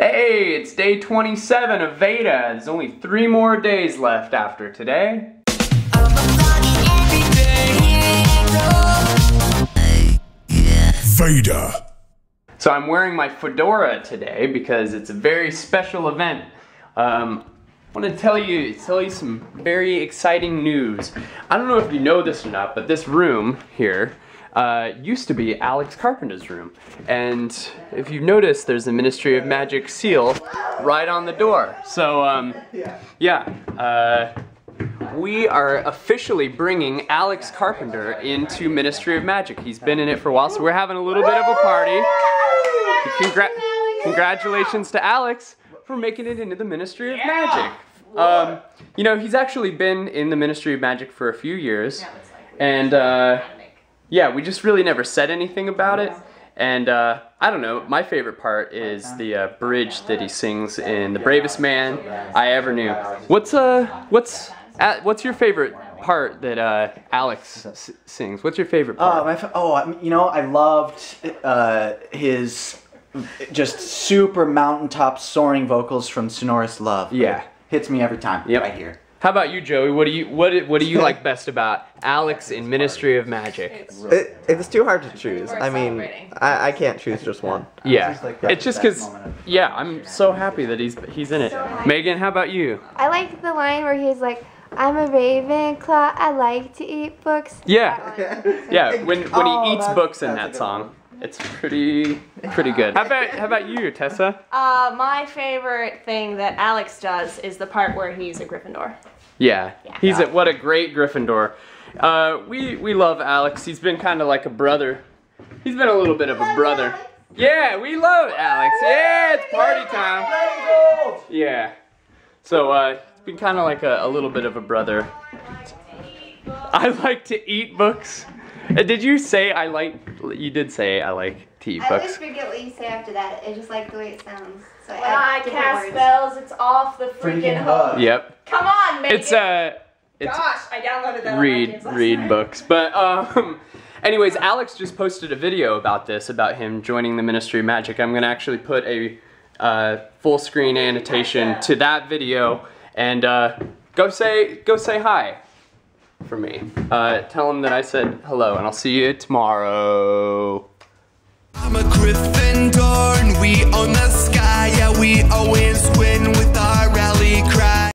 Hey, it's day 27 of Veda. There's only three more days left after today. Veda. So I'm wearing my fedora today because it's a very special event. Um, I want to tell you tell you some very exciting news. I don't know if you know this or not, but this room here uh, used to be Alex Carpenter's room. And if you've noticed, there's a Ministry of Magic seal right on the door. So um, yeah, uh, we are officially bringing Alex Carpenter into Ministry of Magic. He's been in it for a while, so we're having a little bit of a party. Congra- congratulations to Alex for making it into the Ministry of Magic. Um, you know, he's actually been in the Ministry of Magic for a few years, and uh, yeah, we just really never said anything about it. And uh, I don't know, my favorite part is the uh, bridge that he sings in "The Bravest Man I Ever Knew." What's uh, what's uh, what's your favorite part that uh, Alex s- sings? What's your favorite part? Oh, my fa- oh, you know, I loved uh, his just super mountaintop soaring vocals from Sonorous Love. Yeah. hits me every time. Yep. right here. How about you, Joey? What do you what what do you like best about Alex in Ministry of Magic? It, it's too hard to choose. I mean. I, I can't choose just one. Yeah, just it's just because yeah, I'm so happy that he's he's in it. Megan, how about you? I like the line where he's like, I'm a Ravenclaw, I like to eat books. Yeah, yeah. When when Oh, he eats that's- books in that's a that good song, it's pretty pretty good. How about how about you, Tessa? Uh, my favorite thing that Alex does is the part where he's a Gryffindor. Yeah, he's a, what a great Gryffindor. Uh, we we love Alex. He's been kind of like a brother. He's been a little bit of a brother. Yeah, we love Alex. Yeah, it's party time. Yeah. So uh, it's been kind of like a, a little bit of a brother. I like to eat books. Did you say I like? You did say I like to eat I always books. forget what you say after that. I just like the way it sounds. So When I add cast words. spells, it's off the freaking, Freaking hook. hook. Yep. Come on, Megan. It's uh, it's Gosh, I downloaded that. read iTunes read night. books. But um, anyways, Alex just posted a video about this, about him joining the Ministry of Magic. I'm gonna actually put a uh, full screen annotation to that video, and uh, go say go say hi for me. Uh, tell him that I said hello, and I'll see you tomorrow.